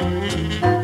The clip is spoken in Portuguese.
Música